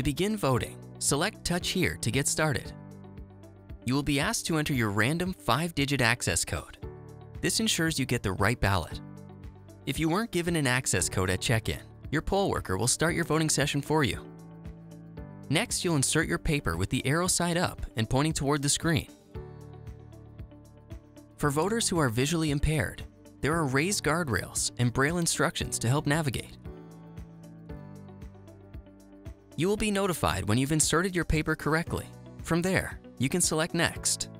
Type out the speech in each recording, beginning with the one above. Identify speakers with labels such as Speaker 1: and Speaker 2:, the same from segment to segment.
Speaker 1: To begin voting, select Touch here to get started. You will be asked to enter your random 5-digit access code. This ensures you get the right ballot. If you weren't given an access code at check-in, your poll worker will start your voting session for you. Next, you'll insert your paper with the arrow side up and pointing toward the screen. For voters who are visually impaired, there are raised guardrails and braille instructions to help navigate. You will be notified when you've inserted your paper correctly. From there, you can select Next.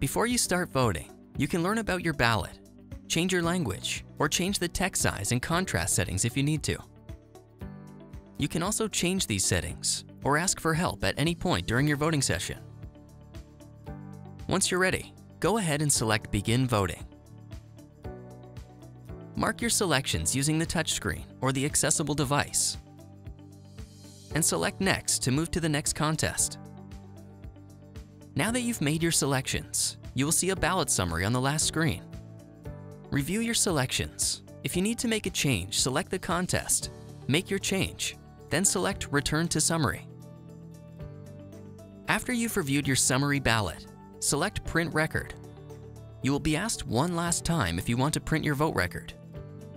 Speaker 1: Before you start voting, you can learn about your ballot, change your language, or change the text size and contrast settings if you need to. You can also change these settings or ask for help at any point during your voting session. Once you're ready, go ahead and select Begin Voting. Mark your selections using the touchscreen or the accessible device. And select Next to move to the next contest. Now that you've made your selections, you will see a ballot summary on the last screen. Review your selections. If you need to make a change, select the contest, make your change, then select Return to Summary. After you've reviewed your summary ballot, select Print Record. You will be asked one last time if you want to print your vote record.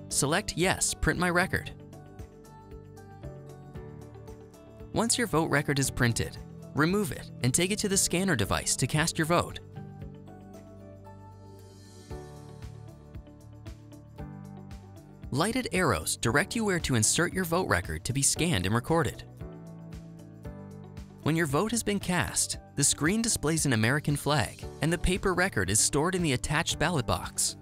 Speaker 1: Select Yes, Print My Record. Once your vote record is printed, remove it and take it to the scanner device to cast your vote. Lighted arrows direct you where to insert your vote record to be scanned and recorded. When your vote has been cast, the screen displays an American flag and the paper record is stored in the attached ballot box.